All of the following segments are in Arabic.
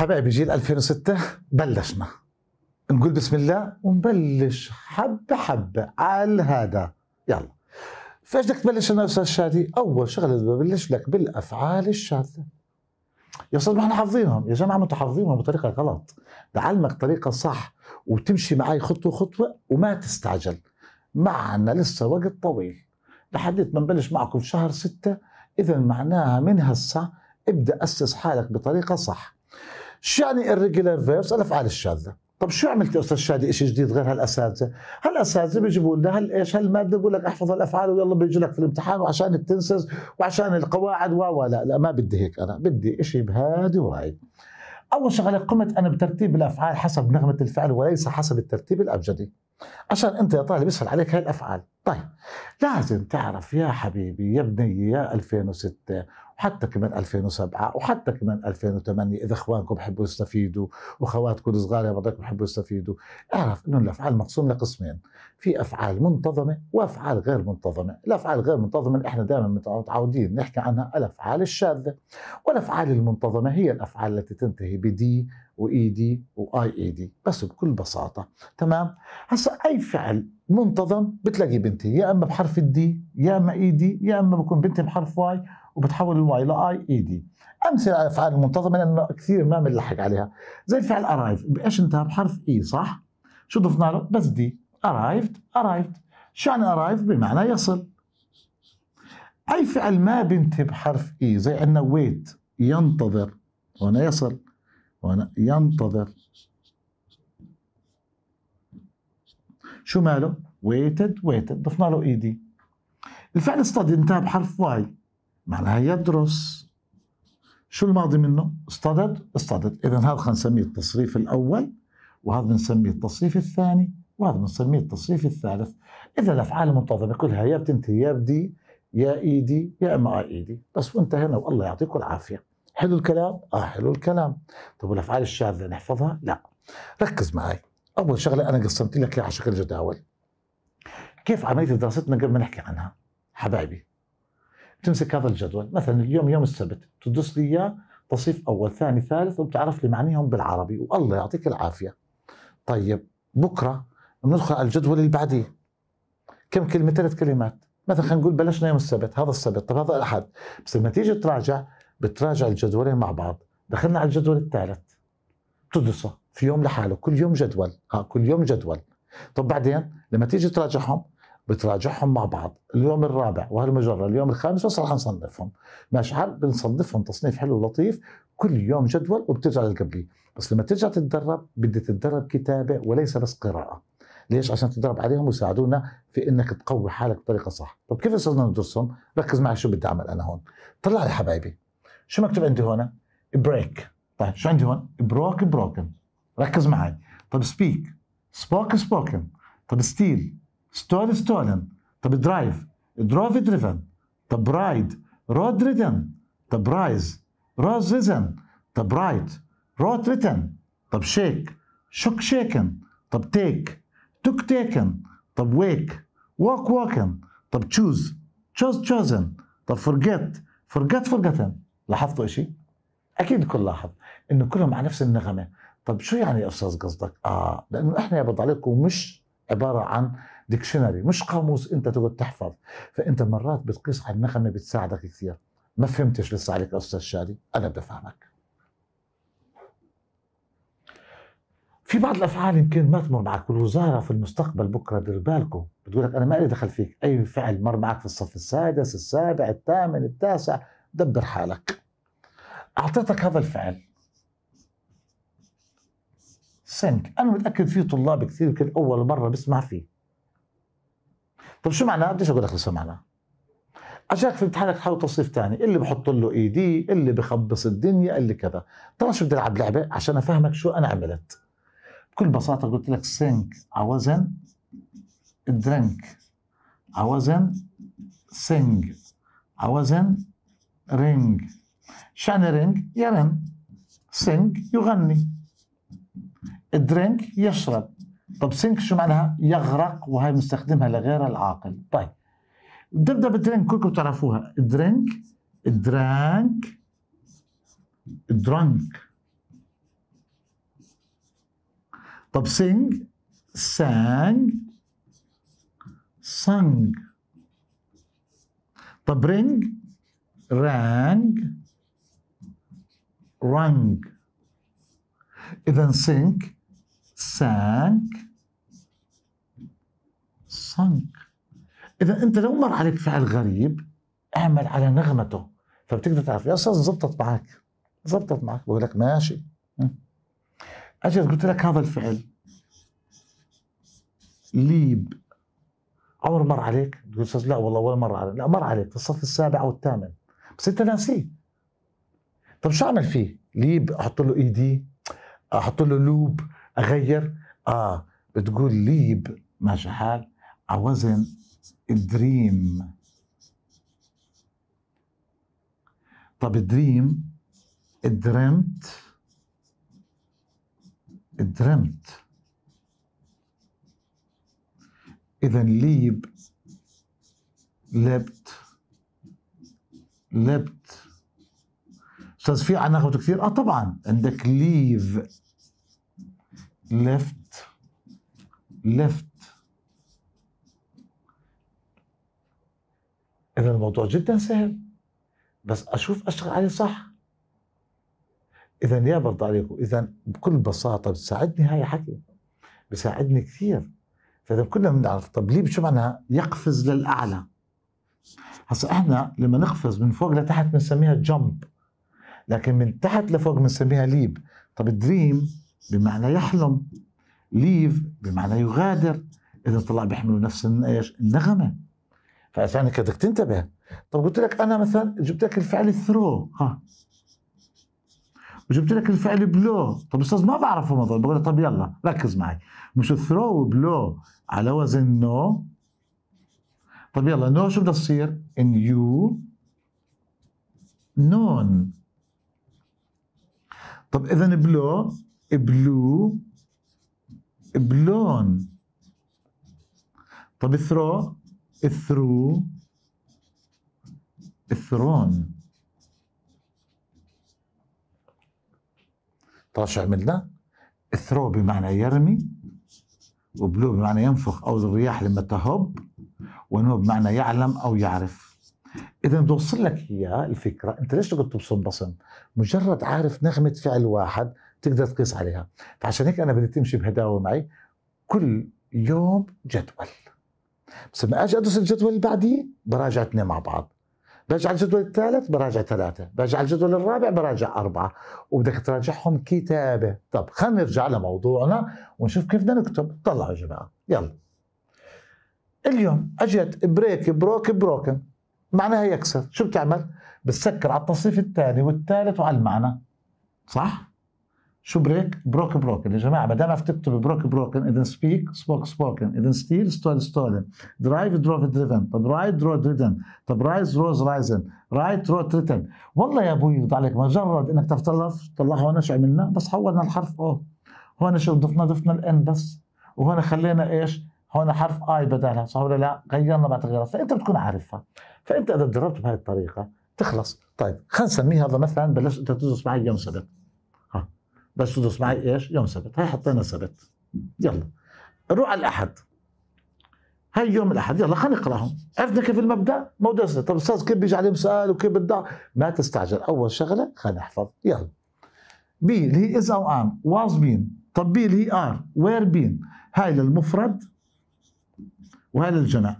حبايبي جيل 2006 بلشنا. نقول بسم الله ونبلش حبة حبة على هذا. يلا. فايش بدك تبلش أنا أستاذ شادي؟ أول شغله ببلش لك بالأفعال الشاذة. يا أستاذ ما إحنا حافظينهم. يا جماعة ما أنتم حافظينهم بطريقة غلط. بعلمك طريقة صح وتمشي معي خطوة خطوة وما تستعجل. معنا لسه وقت طويل. لحد ما نبلش معكم شهر ستة إذا معناها من هسه ابدأ أسس حالك بطريقة صح. شو يعني ال irregular verbs الأفعال الشاذة طب شو عملت يا أستاذ شادي شيء جديد غير هالأساتذة؟ هالأساتذة بيجيبوا لنا هل إيش هالمادة بقول لك أحفظ الأفعال ويلا بيجي لك في الامتحان وعشان ال tenses وعشان القواعد و لا لا ما بدي هيك أنا بدي شيء بهادي ورايق. أول شغلة قمت أنا بترتيب الأفعال حسب نغمة الفعل وليس حسب الترتيب الأبجدي. عشان أنت يا طالب يسهل عليك هاي الأفعال. طيب لازم تعرف يا حبيبي يا بني يا 2006 وحتى كمان 2007 وحتى كمان 2008 إذا إخوانكم بحبوا يستفيدوا واخواتكم الصغار بعضكم بحبوا يستفيدوا اعرف إنه الأفعال مقسوم لقسمين في أفعال منتظمة وأفعال غير منتظمة الأفعال الغير منتظمة إحنا دائما متعودين نحكي عنها الأفعال الشاذة والأفعال المنتظمة هي الأفعال التي تنتهي ب D و ED و IED بس بكل بساطة تمام؟ هسا أي فعل منتظم بتلاقي بنتي يا إما بحرف ال D يا إما ED يا إما بكون بنتي بحرف Y وبتحول ال Y ل IED أمثلة على الافعال المنتظمة لأنه كثير ما بنلحق عليها. زي الفعل arrive بإيش انتهى بحرف E صح؟ شو ضفنا له؟ بس D arrived arrived شو يعني arrive بمعنى يصل. أي فعل ما بينتهي بحرف E زي عندنا wait ينتظر. هنا يصل. هنا ينتظر. شو ماله؟ waited waited ضفنا له ED الفعل study انتهى بحرف Y معناها يدرس. شو الماضي منه؟ studied studied اذا هذا خلينا نسميه التصريف الأول وهذا بنسميه التصريف الثاني وهذا بنسميه التصريف الثالث. اذا الأفعال المنتظمة كلها يا بتنتهي يا ب D يا ايدي يا إما ايدي بس وانتهينا والله يعطيكم العافية. حلو الكلام؟ آه حلو الكلام. طب والأفعال الشاذة نحفظها؟ لا. ركز معي. أول شغلة أنا قسمت لك إياها على شكل جداول. كيف عملية دراستنا قبل ما نحكي عنها؟ حبايبي تمسك هذا الجدول. مثلا اليوم يوم السبت تدرس لي إياه تصيف أول ثاني ثالث وبتعرف لي معانيهم بالعربي. والله يعطيك العافية. طيب بكرة بندخل على الجدول اللي بعديه. كم كلمة؟ ثلاث كلمات. مثلا خلينا نقول بلشنا يوم السبت هذا السبت. طب هذا الأحد. بس لما تيجي تراجع بتراجع الجدولين مع بعض. دخلنا على الجدول الثالث. تدرسه في يوم لحاله. كل يوم جدول. ها كل يوم جدول. طب بعدين لما تيجي تراجعهم بتراجعهم مع بعض اليوم الرابع وهالمجرة اليوم الخامس بس رح نصنفهم. ماشي حال بنصنفهم تصنيف حلو ولطيف كل يوم جدول وبترجع للقبلي بس لما ترجع تتدرب بدي تتدرب كتابة وليس بس قراءة. ليش؟ عشان تدرب عليهم ويساعدونا في إنك تقوي حالك بطريقة صح. طب كيف صرنا ندرسهم؟ ركز معي شو بدي أعمل أنا هون. طلع لي حبايبي شو مكتوب عندي هون؟ break طيب شو عندي هون؟ broke broken ركز معي. طب speak spoke spoken طب steal stole stolen طب drive drove driven طب ride rode ridden طب rise rose risen طب write wrote written طب shake shook shaken طب take took taken طب wake woke woken طب تشوز تشوز تشوزن طب forget forgot forgotten لاحظتوا شيء؟ أكيد الكل لاحظ إنه كلهم على نفس النغمة. طب شو يعني يا أستاذ قصدك؟ آه لأنه إحنا يا عليكم مش عبارة عن dictionary مش قاموس أنت تقعد تحفظ. فأنت مرات بتقيس على النغمه بتساعدك كثير. ما فهمتش لسه عليك أستاذ شادي. أنا بفهمك في بعض الأفعال يمكن ما تمر معك. والوزاره في المستقبل بكرة دير بالكم. بتقول لك أنا ما لي دخل فيك. أي فعل مر معك في الصف السادس السابع الثامن التاسع دبر حالك. أعطيتك هذا الفعل. سنك. أنا متأكد في طلاب كثير يمكن أول مرة بسمع فيه. طيب شو معناه؟ بديش أقول لك لسه معناه أجاك في امتحانك حاول تصريف ثاني اللي بحط له ED اللي بخبص الدنيا اللي كذا. ترى شو بدي ألعب لعبة؟ عشان أفهمك شو أنا عملت. بكل بساطة قلت لك sink ع وزن drink ع وزن sing ع وزن ring شان ring يرن sing يغني. drink يشرب. طب sink شو معناها؟ يغرق وهي مستخدمها لغير العاقل. طيب. تبدا بال drink كلكم تعرفوها. drink drank drunk طب sing sang sung طب ring rang rung إذا sink sank sunk إذا أنت لو مر عليك فعل غريب اعمل على نغمته. فبتقدر تعرف يا أستاذ زبطت معك. زبطت معك. بقول لك ماشي. اجت قلت لك هذا الفعل. ليب. عمر مر عليك؟ تقول أستاذ لا والله ولا مر عليك. لا مر عليك في الصف السابع أو الثامن بس أنت ناسيه. طب شو أعمل فيه؟ leap أحط له ED أحط له lope. أغير؟ آه. بتقول leap ماشي حال على وزن dream طب dream dreamt dreamt اذا leap leapt. leapt. أستاذ في عنا كثير آه طبعا. عندك leave. left left إذا الموضوع جدا سهل بس أشوف اشتغل عليه صح. إذا يا برضه عليكم إذا بكل بساطة بتساعدني هاي حكي. بساعدني كثير. فإذا كلنا بنعرف طب leap شو معناها يقفز للأعلى؟ هسا إحنا لما نقفز من فوق لتحت بنسميها jump لكن من تحت لفوق بنسميها leap طب dream بمعنى يحلم. leave بمعنى يغادر. إذا طلع بيحملوا نفس إيش؟ النغمة. فعشان بدك تنتبه. طب قلت لك أنا مثلا جبت لك الفعل throw ها. وجبت لك الفعل blow طب أستاذ ما بعرف الموضوع بقول طب يلا ركز معي. مش throw و blow على وزن know طب يلا know شو بدها تصير؟ إن يو نون طب اذا blow blew blown طب throw threw thrown طيب شو عملنا؟ ثرو بمعنى يرمي وبلو بمعنى ينفخ أو الرياح لما تهب ونو بمعنى يعلم أو يعرف. إذا بدي أوصل لك إياه الفكرة. أنت ليش تقعد تبصم بصم؟ مجرد عارف نغمة فعل واحد تقدر تقيس عليها. فعشان هيك أنا بدي تمشي بهداوة معي. كل يوم جدول. بس لما أجي أدرس الجدول اللي بعديه براجع اثنين مع بعض. براجع الجدول الثالث براجع ثلاثة. براجع الجدول الرابع براجع أربعة. وبدك تراجعهم كتابة. طب خلينا نرجع لموضوعنا ونشوف كيف بدنا نكتب. طلعوا يا جماعة. يلا. اليوم اجت break broke broken معناها يكسر. شو بتعمل؟ بتسكر على التصريف الثاني والثالث وعلى المعنى. صح؟ شو break broke broken يا جماعة ما دام تكتب broke broken إذا speak spoke spoken إذا steal stole stolen drive drove driven طب ride rode ridden طب rise rose risen write wrote written والله يا أبوي يرضى عليك مجرد إنك تطلع طلع هون شو عملنا؟ بس حولنا الحرف o هون شو ضفنا؟ ضفنا ال n بس. وهون خلينا إيش؟ هون حرف i بدلها صح ولا لا؟ غيرنا بعد تغييرات فأنت بتكون عارفها. فأنت إذا تدربت بهذه الطريقة تخلص. طيب خلينا نسميه هذا مثلا بلش أنت تدرس معي يوم سبت. بس تدرس معي إيش؟ يوم سبت. هاي حطينا سبت. يلا. نروح على الأحد. هاي يوم الأحد. يلا خلينا نقراهم. عرفنا كيف المبدأ؟ موضوع سنة. طب أستاذ كيف بيجي عليهم سؤال وكيف بدع ما تستعجل. أول شغلة خلينا نحفظ. يلا. be اللي هي is أو am was been. طب be اللي هي are were been. هاي للمفرد وهاي للجمع.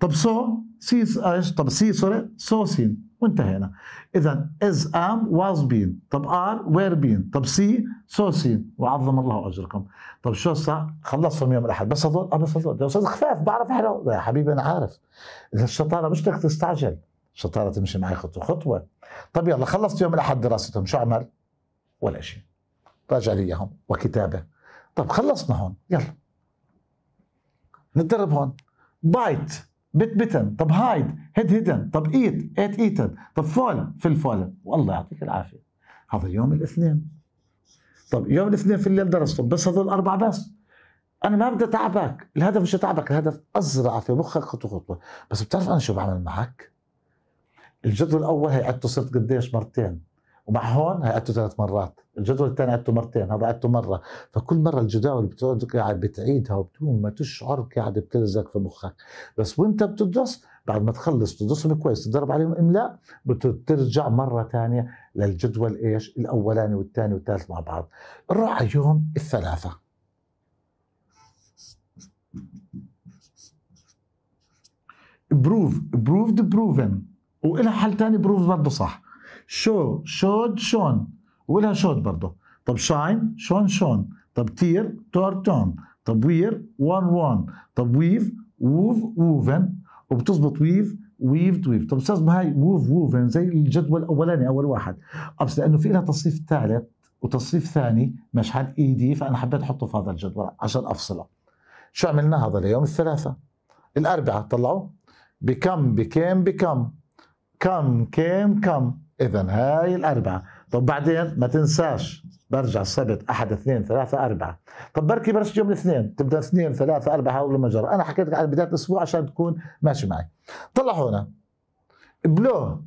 طب saw see إيش؟ طب see sorry saw seen وانتهينا. اذا is am was been طب are were been طب see saw seen وعظم الله أجركم. طب شو صار؟ خلصهم يوم الأحد. بس هذول بس هذول يا أستاذ خفاف بعرف إحنا. يا حبيبي أنا عارف. إذا الشطارة مش بدك تستعجل. الشطارة تمشي معي خطوة خطوة. طب يلا خلصت يوم الأحد دراستهم. شو عمل؟ ولا شيء. راجع لي إياهم وكتابة. طب خلصنا هون. يلا. نتدرب هون. bite bit bitten طب hide hid hidden طب eat ate eaten طب fall fell fallen والله يعطيك العافية. هذا يوم الاثنين. طب يوم الاثنين في الليل درستم بس هذول أربعة بس. أنا ما بدي أتعبك. الهدف مش أتعبك. الهدف أزرع في مخك خطوة خطوة. بس بتعرف أنا شو بعمل معك؟ الجدول الأول هي عدته صرت قديش مرتين. ومع هون هي عدته ثلاث مرات الجدول الثاني عدته مرتين هذا عدته مرة. فكل مرة الجداول بتقعد قاعد بتعيدها وبدون ما تشعر قاعد بتلزق في مخك. بس وإنت بتدرس بعد ما تخلص تدرسهم كويس تدرب عليهم املاء بترجع مرة ثانية للجدول إيش؟ الأولاني والثاني والثالث مع بعض. الرابع يوم الثلاثة. prove proved proven والها حل ثاني proved برضه صح. show? showed shown. ولها showed برضه طب shine shone shone. طب tear tore torn. طب wear wore worn. طب weave wove woven. وبتزبط weave weaved weaved. طب أستاذ ما هاي wove woven زي الجدول الأولاني أول واحد. بس لأنه في لها تصريف ثالث وتصريف ثاني مشحن ed فأنا حبيت أحطه في هذا الجدول عشان أفصله. شو عملنا هذا اليوم؟ الثلاثاء الاربعاء طلعوا. become became become. come came come. اذا هاي الأربعة. طب بعدين ما تنساش برجع السبت أحد اثنين ثلاثة أربعة. طب بركي برش يوم الاثنين تبدأ اثنين ثلاثة أربعة هول المجرى أنا حكيت لك على بداية الأسبوع عشان تكون ماشي معي. طلع هنا blow.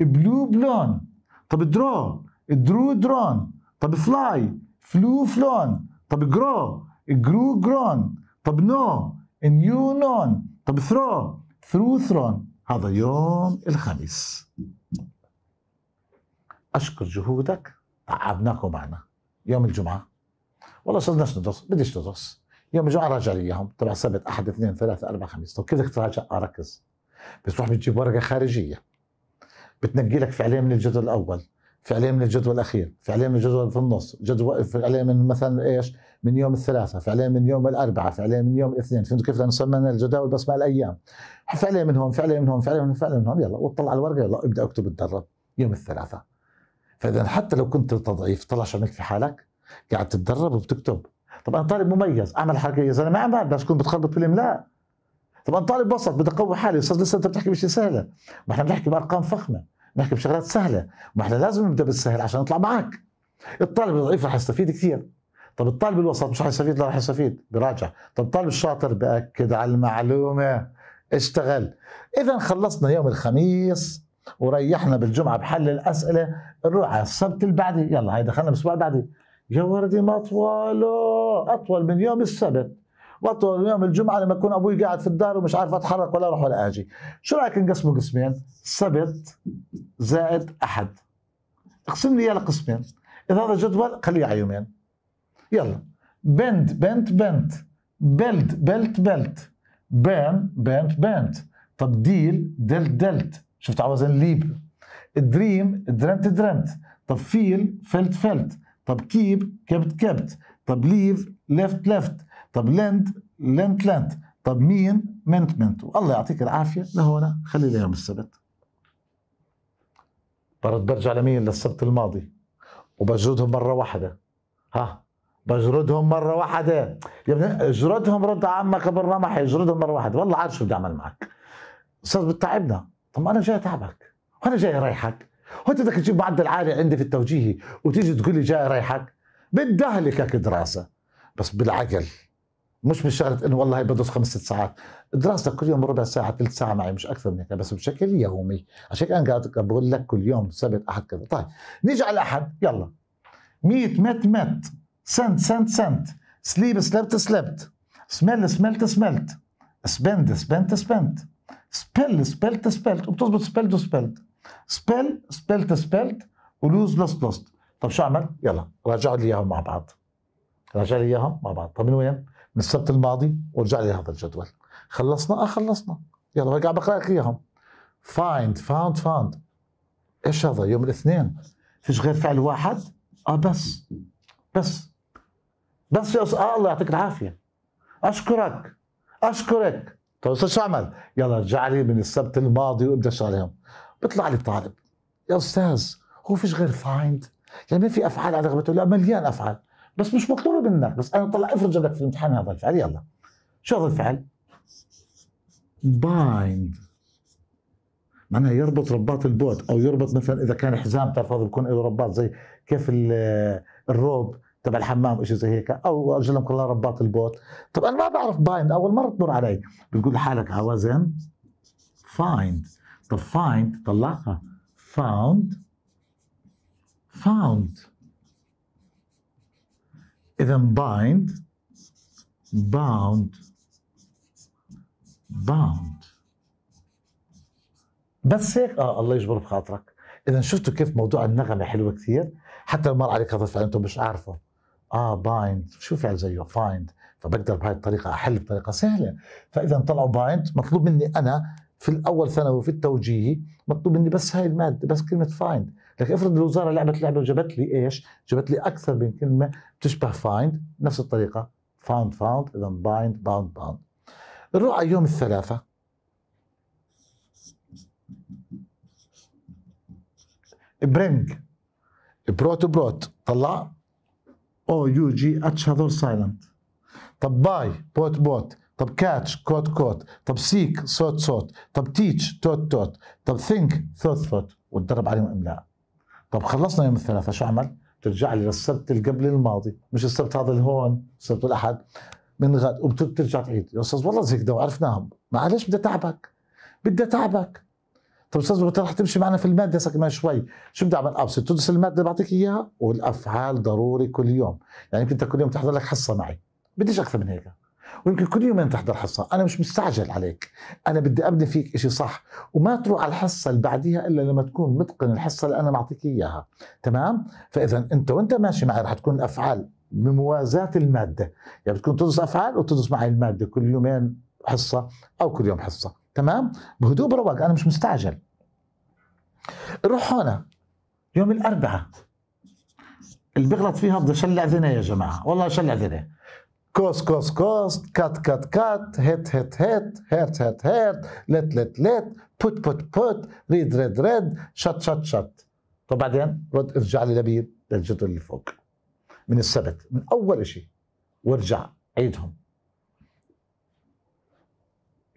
blew blown. طب draw. drew drawn. طب fly. flew flown. طب grow. grew grown. طب know. knew known. طب throw. threw thrown. هذا يوم الخميس. أشكر جهودك تعبناكم معنا. يوم الجمعة. والله صرناش ندرس بديش تدرس يوم الجمعة راجع لي إياهم. تبع سبت أحد اثنين ثلاثة أربعة خميس. طب كيف بدك تراجع أركز بتروح بتجيب ورقة خارجية. بتنقي لك فعلين من الجدول الأول فعلين من الجدول الأخير فعلين من الجدول في النص جدول فعلين من مثلا إيش؟ من يوم الثلاثاء فعلين من يوم الأربعاء فعلين من يوم الاثنين. فهمتوا كيف؟ سمينا الجداول بس مع الأيام. فعلين من هون فعلين من هون فعلين من هون فعلين من هون يلا وطلع على الورقة يلا ابدأ اكتب اتدرب يوم الثلاثاء فإذا حتى لو كنت تضعيف طلع شو عملت في حالك قاعد تتدرب وبتكتب. طب أنا طالب مميز أعمل حركة يا زلمه ما عم بس كنت بتخربط بالاملاء طب أنا طالب وسط بدي اقوي حالي أستاذ لسه أنت بتحكي بشيء سهلة. ما إحنا بنحكي بأرقام فخمة بنحكي بشغلات سهلة. ما إحنا لازم نبدأ بالسهل عشان نطلع معك الطالب الضعيف رح يستفيد كثير. طب الطالب الوسط مش رح يستفيد؟ لا رح يستفيد. براجع. طب الطالب الشاطر بأكد على المعلومة اشتغل. اذا خلصنا يوم الخميس. وريحنا بالجمعة بحل الأسئلة. نروح على السبت اللي بعدي. يلا هاي دخلنا بالاسبوع بعدي. يا وردي ما طواله أطول من يوم السبت. وأطول من يوم الجمعة لما يكون أبوي قاعد في الدار ومش عارف أتحرك ولا أروح ولا أجي. شو رأيك نقسمه قسمين؟ سبت زائد أحد. اقسم لي إياه لقسمين. إذا هذا جدول خليه على يومين. يلا. bend bent bent build built built burn burnt burnt طب deal dealt dealt. شفت ع وزن leap. dream dreamt dreamt طب feel felt felt. طب keep kept kept. طب leave left left طب lend lent lent طب mean meant meant والله يعطيك العافية. لهنا خلي لي السبت. برد برجع لمين؟ للسبت الماضي. وبجردهم مرة واحدة. ها؟ بجردهم مرة واحدة. يا ابني اجردهم رد عمك بالرمح اجردهم مرة واحدة. والله عارف شو بدي أعمل معك. أستاذ بتتعبنا. طب أنا جاي أتعبك وأنا جاي أريحك هو انت بدك تجيب معدل عالي عندي في التوجيهي وتيجي تقول لي جاي أريحك. بدي اهلكك دراسة. بس بالعقل مش بشغله إنه والله بدرس خمس ست ساعات. دراستك كل يوم ربع ساعة ثلث ساعة معي مش أكثر من هيك بس بشكل يومي. عشان أنا قاعد بقول لك كل يوم سبت أحد كذا. طيب نيجي على الاحد يلا. meet met met send sent sent. sleep slept slept. smell smelt smelt. spend spent spent spell spelt spelt وبتظبط spelled و spelled spill spilt spilt و lose lost lost طب شو اعمل؟ يلا راجعوا لي إياهم مع بعض. راجع لي إياهم مع بعض. طب من وين؟ من السبت الماضي ورجع لي هذا الجدول. خلصنا؟ آه خلصنا. يلا قاعد بقرأ لك إياهم. find found found إيش هذا؟ يوم الاثنين. فيش غير فعل واحد؟ آه بس. بس. بس يا آه الله يعطيك العافية. أشكرك. أشكرك. طيب أستاذ شو اعمل؟ يلا ارجع لي من السبت الماضي وابدأ اشتغل عليهم بيطلع لي طالب. يا أستاذ هو فيش غير find يعني ما في أفعال على رغبته لا مليان أفعال. بس مش مطلوبة منك. بس أنا طلع افرض جاب لك في الامتحان هذا الفعل يلا. شو هذا الفعل؟ bind معناها يربط رباط البوت أو يربط مثلا إذا كان حزام تعرف هذا بيكون له رباط زي كيف الروب. تبع الحمام شيء زي هيك. أو اجلهم الله رباط البوت. طب أنا ما بعرف bind أول مرة تمر علي. بتقول لحالك وزن find طب find طلعها. found found. اذا bind. Bound. Bound. بس هيك. آه الله يجبر بخاطرك. اذا شفتوا كيف موضوع النغمة حلوة كثير؟ حتى لو مر عليك هذا الفعل أنتم مش عارفة. آه bind شو فعل زيه؟ find فبقدر بهاي الطريقة أحل بطريقة سهلة. فإذا طلعوا bind مطلوب مني أنا في الأول ثانوي في التوجيهي مطلوب مني بس هاي المادة بس كلمة find لكن افرض الوزارة لعبت لعبة وجابت لي إيش؟ جابت لي أكثر من كلمة تشبه find نفس الطريقة. found found إذا bind bound bound نروح على يوم الثلاثة. bring brought brought طلع. أو يو جي اتش هذول silent طب buy bought bought طب catch caught caught طب seek sought sought طب teach taught taught طب ثينك ثوت ثوت وتدرب عليهم إملاء. طب خلصنا يوم الثلاثاء شو عمل؟ ترجع لي للسبت اللي قبل الماضي. مش السبت هذا اللي هون السبت الأحد. من غد وبترجع تعيد. يا أستاذ والله زهقنا وعرفناها معلش بدي أتعبك. بدي أتعبك. طب أستاذ انت رح تمشي معنا في المادة كمان شوي. شو بدي أعمل؟ أبسط. تدرس المادة بعطيك إياها؟ والأفعال ضروري كل يوم. يعني يمكن أنت كل يوم تحضر لك حصة معي. بديش أكثر من هيك. ويمكن كل يومين تحضر حصة. أنا مش مستعجل عليك. أنا بدي أبني فيك شيء صح. وما تروح على الحصة اللي بعديها إلا لما تكون متقن الحصة اللي أنا معطيك إياها. تمام؟ فإذا أنت وأنت ماشي معي رح تكون الأفعال بموازاة المادة. يعني بتكون تدرس أفعال وتدرس معي المادة كل يومين حصة أو كل يوم حصة. تمام؟ بهدوء برواق أنا مش مستعجل. روح هنا يوم الأربعاء. اللي بيغلط فيها بدي اشلع ذنيه يا جماعة. والله اشلع ذنيه cost cost cost cut cut cut hit hit hit hurt hurt hurt let let let put put put read read read shut shut shut. طب بعدين؟ رد ارجع لي لبيب للجدول اللي فوق. من السبت من أول شيء وارجع عيدهم.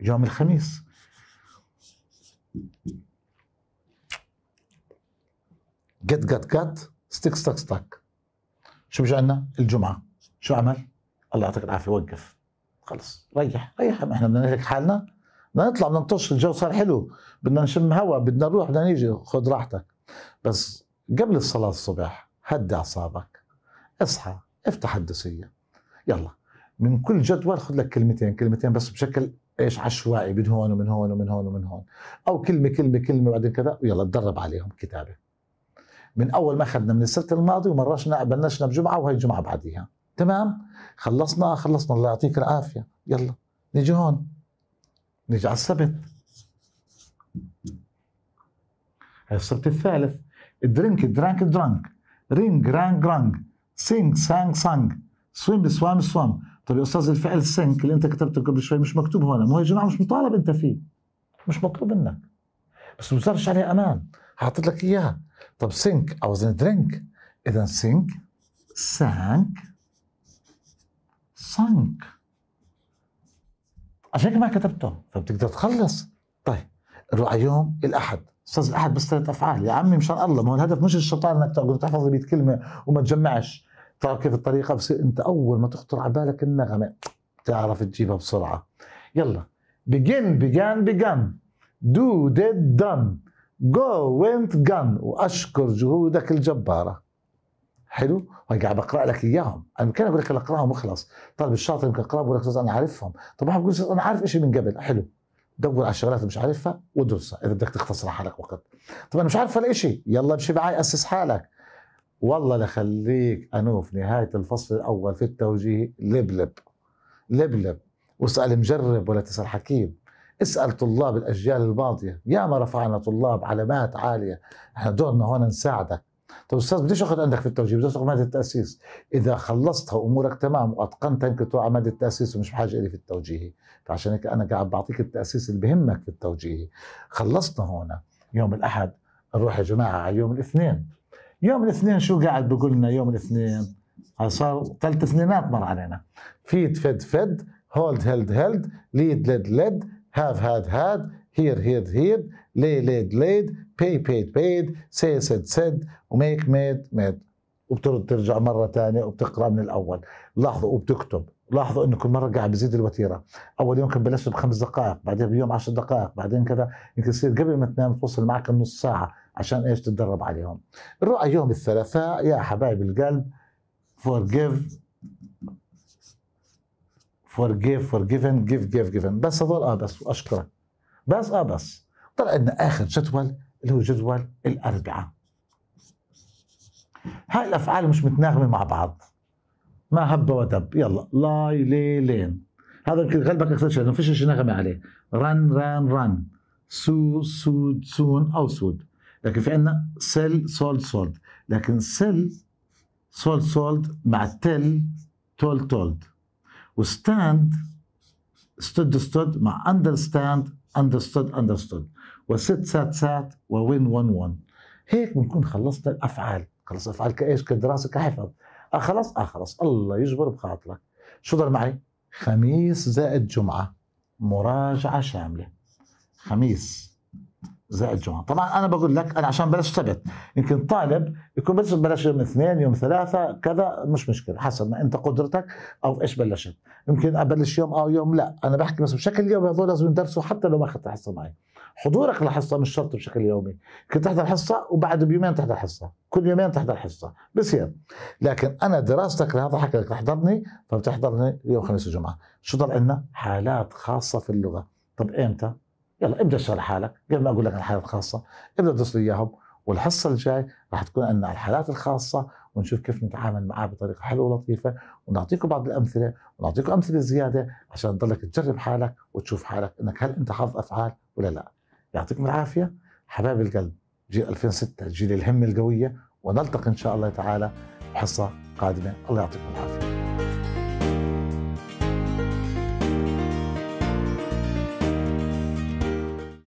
يوم الخميس. get got got stick stuck stuck شو بيجي عندنا؟ الجمعة. شو عمل الله يعطيك العافية وقف. خلص. ريح ريح. إحنا بدنا نهلك حالنا. بدنا نطلع بدنا نطش. الجو صار حلو. بدنا نشم هواء بدنا نروح بدنا نيجي. خذ راحتك. بس قبل الصلاة الصبح هدي أعصابك. اصحى افتح الدسية. يلا. من كل جدول خذ لك كلمتين كلمتين بس بشكل إيش عشوائي من هون ومن هون ومن هون ومن هون. أو كلمة كلمة كلمة بعدين كذا ويلا تدرب عليهم كتابة. من أول ما أخذنا من السبت الماضي ومرشنا بلشنا بجمعة وهي الجمعة بعديها. تمام؟ خلصنا خلصنا. الله يعطيك العافية. يلا نيجي هون. نيجي على السبت. هاي السبت الثالث. drink drank drunk ring rang rung. sing sang sung. swim swam swum. طيب يا أستاذ الفعل sink اللي أنت كتبته قبل شوي مش مكتوب هون مو يا جماعة مش مطالب أنت فيه. مش مطلوب منك. بس ما عليه أمان. حاطط لك إياها. طب سينك أو درينك. إذا سينك سانك سانك. عشان هيك ما كتبته. فبتقدر تخلص. طيب نروح على يوم الأحد. أستاذ الأحد بس ثلاث أفعال. يا عمي مشان الله. ما هو الهدف مش الشطاره إنك تقعد تحفظ 100 كلمة وما تجمعش. تعرف كيف الطريقة؟ بصير انت أول ما تخطر على بالك النغمه تعرف تجيبها بسرعة. يلا. Begin began begun. Do did done go went gone وأشكر جهودك الجبارة. حلو؟ هاي قاعد بقرأ لك إياهم. أنا كان بقول لك أقرأهم وخلص طالب الشاطر يمكن أقرأهم بقول لك أنا عارفهم. طب ما بقول أنا عارف شيء من قبل. حلو. دور على الشغلات اللي مش عارفها وادرسها إذا بدك تختصر حالك وقت. طب أنا مش عارف ولا شيء يلا امشي معي أسس حالك. والله لخليك أنوف نهاية الفصل الأول في التوجيه. لبلب لبلب واسأل مجرب ولا تسأل حكيم. اسأل طلاب الأجيال الماضية. يا ما رفعنا طلاب علامات عالية. إحنا دورنا هون نساعدك. طيب أستاذ بديش أخذ عندك في التوجيه بدي أخذ مادة التأسيس. إذا خلصتها وامورك تمام واتقنتها يمكن تروح مادة التأسيس ومش بحاجة لي في التوجيهي فعشان هيك أنا قاعد بعطيك التأسيس اللي بهمك في التوجيهي خلصنا هون. يوم الأحد نروح يا جماعة على يوم الاثنين. يوم الاثنين شو قاعد بقول لنا يوم الاثنين؟ صار ثلاث اثنينات مر علينا. feed fed fed hold held held lead led led have had had hear heard heard lay laid laid pay paid paid say said said و make made made وبترد ترجع مرة ثانية وبتقرأ من الأول. لاحظوا وبتكتب. لاحظوا انه كل مرة قاعد بزيد الوتيرة. أول يوم كان بلشت بخمس دقائق بعدين بيوم عشر دقائق بعدين كذا. يمكن يصير قبل ما تنام توصل معك النص ساعة. عشان إيش تتدرب عليهم. الرؤى يوم الثلاثاء يا حبايب القلب forgive forgive forgiven give give given. بس هذول آه بس واشكرك بس آه بس. طلع عندنا آخر جدول اللي هو جدول الاربعاء هاي الأفعال مش متناغمة مع بعض. ما هب ودب. يلا. لاي لي لين. هذا يمكن غلبك أكثر شيء ما فيش شيء نغمه عليه. رن ران رن. sew sewed sewn أو sewed. لكن في عندنا sell sold sold. لكن sell sold sold مع tell told told. و stand stood stood مع understand understood understood و sit sat sat و win won won هيك بنكون خلصنا الأفعال. خلص أفعال كإيش؟ كدراسة كحفظ. آه خلص؟ آه خلص. الله يجبر بخاطرك. شو ضل معي؟ خميس زائد جمعة. مراجعة شاملة. خميس. زائد جمعة طبعا أنا بقول لك أنا عشان بلش سبت يمكن طالب يكون بلش يوم اثنين يوم ثلاثة كذا مش مشكلة حسب ما أنت قدرتك أو إيش بلشت. يمكن أبلش يوم أو يوم لا. أنا بحكي بس بشكل يومي هذول لازم يدرسوا حتى لو ما أخذت حصة معي. حضورك للحصة مش شرط بشكل يومي. كنت تحضر حصة وبعد بيومين تحضر حصة. كل يومين تحضر حصة. بصير لكن أنا دراستك لهذا حكي لك تحضرني فبتحضرني يوم خميس وجمعة شو ضل عندنا حالات خاصة في اللغة. طب إمتى؟ يلا ابدأ اشتغل حالك قبل ما أقول لك الحالات الخاصة ابدأ ادرس لي إياهم. والحصة الجاي راح تكون عندنا الحالات الخاصة ونشوف كيف نتعامل معها بطريقة حلوة ولطيفة. ونعطيكم بعض الأمثلة ونعطيكم أمثلة زيادة عشان تضلك تجرب حالك وتشوف حالك إنك هل أنت حافظ أفعال ولا لا. يعطيكم العافية. حبايب القلب جيل 2006 جيل الهمة القوية ونلتقي إن شاء الله تعالى بحصة قادمة. الله يعطيكم العافية.